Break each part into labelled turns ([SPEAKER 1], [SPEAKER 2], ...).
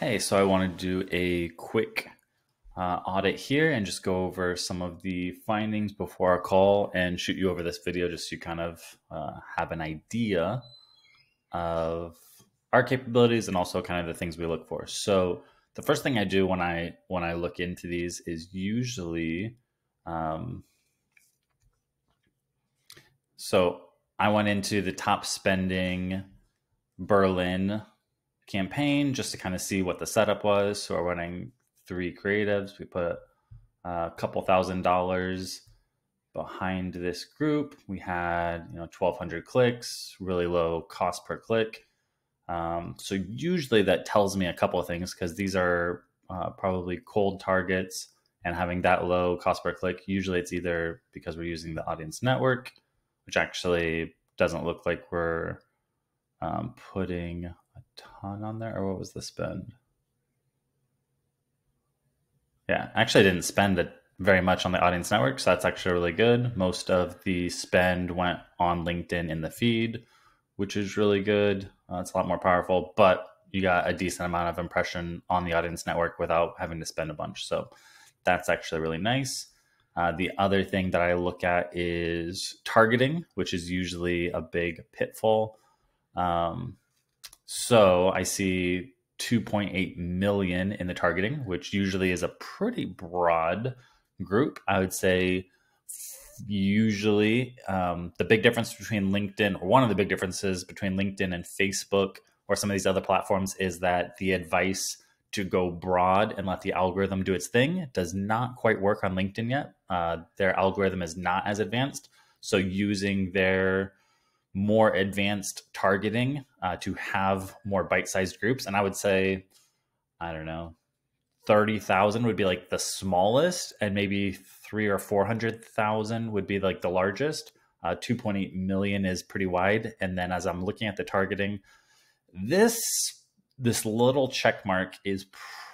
[SPEAKER 1] Hey, so I want to do a quick uh, audit here and just go over some of the findings before our call and shoot you over this video just so you kind of uh, have an idea of our capabilities and also kind of the things we look for. So the first thing I do when I when I look into these is usually um, so I went into the top spending Berlin campaign just to kind of see what the setup was. So we're running three creatives. We put a couple thousand dollars behind this group. We had you know 1,200 clicks, really low cost per click. Um, so usually that tells me a couple of things because these are uh, probably cold targets and having that low cost per click. Usually it's either because we're using the audience network, which actually doesn't look like we're um, putting ton on there, or what was the spend? Yeah, actually, I didn't spend it very much on the audience network, so that's actually really good. Most of the spend went on LinkedIn in the feed, which is really good. Uh, it's a lot more powerful, but you got a decent amount of impression on the audience network without having to spend a bunch. So that's actually really nice. Uh, the other thing that I look at is targeting, which is usually a big pitfall. Um, so I see 2.8 million in the targeting, which usually is a pretty broad group. I would say usually um, the big difference between LinkedIn, or one of the big differences between LinkedIn and Facebook or some of these other platforms, is that the advice to go broad and let the algorithm do its thing does not quite work on LinkedIn yet. Uh, their algorithm is not as advanced. So using their more advanced targeting uh, to have more bite-sized groups. And i would say i don't know 30,000 would be like the smallest and maybe 3 or 400,000 would be like the largest. Uh, 2.8 million is pretty wide. And then as i'm looking at the targeting this this little check mark is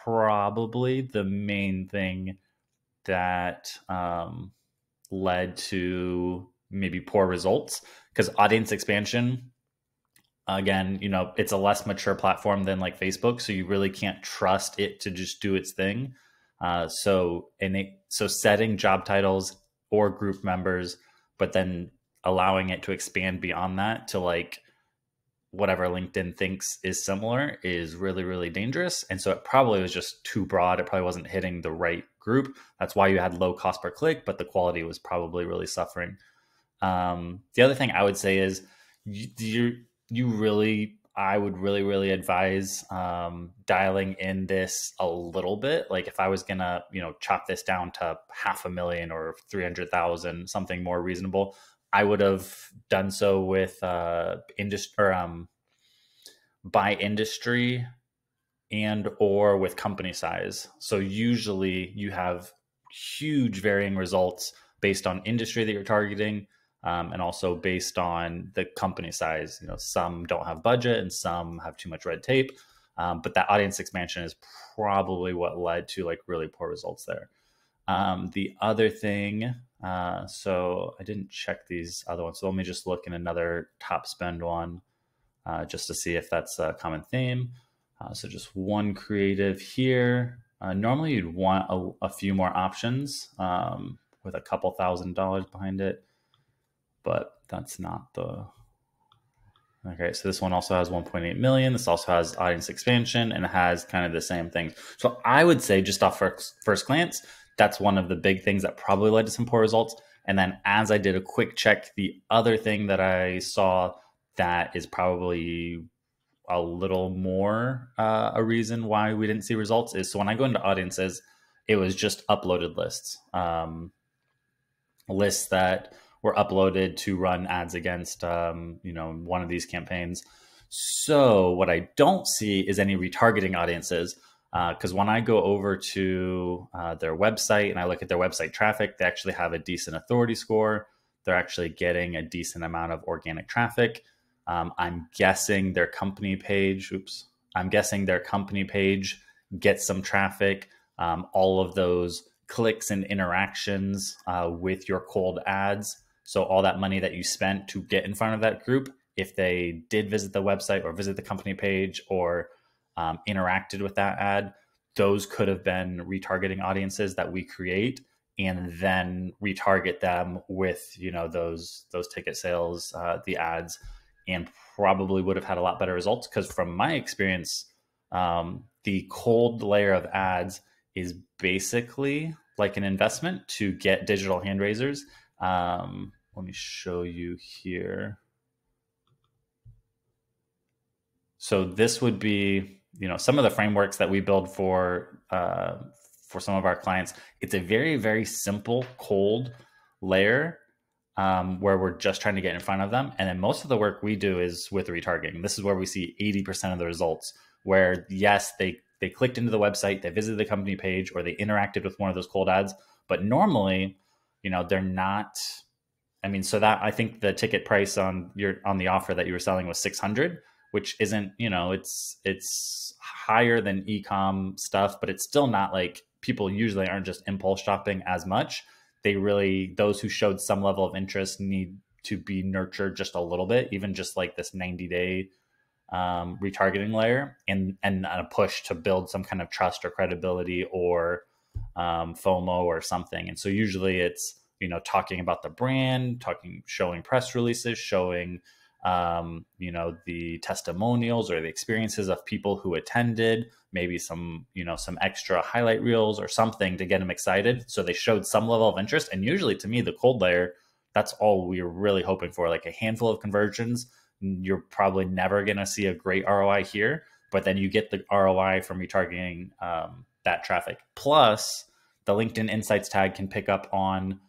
[SPEAKER 1] probably the main thing that um, led to maybe poor results because audience expansion again you know it's a less mature platform than like facebook so you really can't trust it to just do its thing. Uh, so and it, so setting job titles or group members but then allowing it to expand beyond that to like whatever linkedin thinks is similar is really really dangerous. And so it probably was just too broad. It probably wasn't hitting the right group. That's why you had low cost per click but the quality was probably really suffering um, the other thing I would say is you, you, really, I would really, really advise um, dialing in this a little bit. Like if I was gonna, you know, chop this down to half a million or three hundred thousand, something more reasonable, I would have done so with uh, industry or um, by industry and or with company size. So usually you have huge varying results based on industry that you're targeting um, and also based on the company size. You know, some don't have budget and some have too much red tape. Um, but that audience expansion is probably what led to like really poor results there. Um, the other thing, uh, so I didn't check these other ones. So let me just look in another top spend one uh, just to see if that's a common theme. Uh, so just one creative here. Uh, normally you'd want a, a few more options um, with a couple thousand dollars behind it but that's not the okay so this one also has 1.8 million. This also has audience expansion and has kind of the same things so i would say just off first, first glance that's one of the big things that probably led to some poor results. And then as i did a quick check the other thing that i saw that is probably a little more uh, a reason why we didn't see results is so when i go into audiences it was just uploaded lists um, lists that were uploaded to run ads against, um, you know, one of these campaigns. So what I don't see is any retargeting audiences because uh, when I go over to uh, their website and I look at their website traffic, they actually have a decent authority score. They're actually getting a decent amount of organic traffic. Um, I'm guessing their company page, oops, I'm guessing their company page gets some traffic. Um, all of those clicks and interactions uh, with your cold ads so all that money that you spent to get in front of that group, if they did visit the website or visit the company page or um, interacted with that ad, those could have been retargeting audiences that we create and then retarget them with you know those those ticket sales uh, the ads and probably would have had a lot better results because from my experience um, the cold layer of ads is basically like an investment to get digital hand raisers um, let me show you here. So this would be you know some of the frameworks that we build for uh, for some of our clients. It's a very very simple cold layer um, where we're just trying to get in front of them. And then most of the work we do is with retargeting. This is where we see 80% of the results where yes they they clicked into the website they visited the company page or they interacted with one of those cold ads. But normally you know they're not i mean so that i think the ticket price on your on the offer that you were selling was 600 which isn't you know it's it's higher than ecom stuff but it's still not like people usually aren't just impulse shopping as much they really those who showed some level of interest need to be nurtured just a little bit even just like this 90 day um, retargeting layer and and a push to build some kind of trust or credibility or um, FOMO or something. And so usually it's you know talking about the brand, talking, showing press releases, showing um, you know the testimonials or the experiences of people who attended maybe some you know some extra highlight reels or something to get them excited. So they showed some level of interest. And usually to me the cold layer that's all we are really hoping for like a handful of conversions. You're probably never going to see a great roi here but then you get the roi from retargeting um, that traffic. Plus the linkedin insights tag can pick up on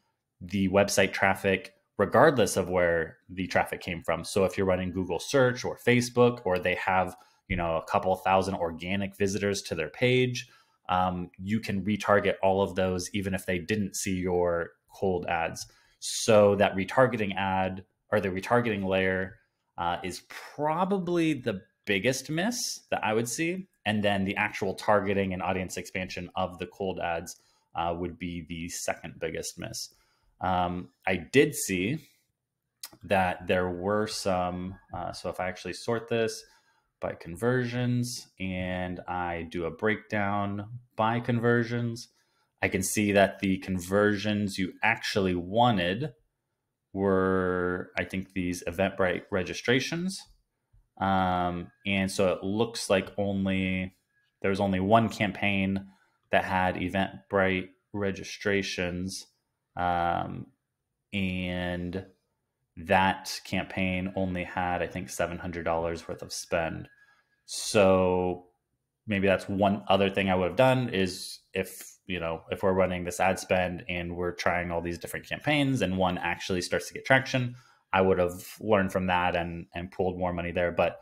[SPEAKER 1] the website traffic regardless of where the traffic came from. So if you're running Google search or Facebook, or they have, you know, a couple thousand organic visitors to their page, um, you can retarget all of those, even if they didn't see your cold ads. So that retargeting ad or the retargeting layer uh, is probably the biggest miss that I would see. And then the actual targeting and audience expansion of the cold ads uh, would be the second biggest miss. Um, I did see that there were some. Uh, so if I actually sort this by conversions and I do a breakdown by conversions, I can see that the conversions you actually wanted were, I think, these Eventbrite registrations. Um, and so it looks like only there was only one campaign that had Eventbrite registrations um, and that campaign only had, I think, $700 worth of spend. So maybe that's one other thing I would have done is if, you know, if we're running this ad spend and we're trying all these different campaigns and one actually starts to get traction, I would have learned from that and, and pulled more money there. But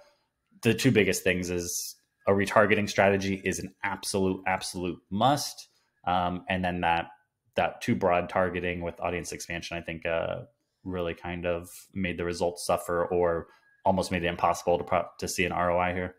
[SPEAKER 1] the two biggest things is a retargeting strategy is an absolute, absolute must. Um, and then that that too broad targeting with audience expansion, I think, uh, really kind of made the results suffer or almost made it impossible to pro- to see an ROI here.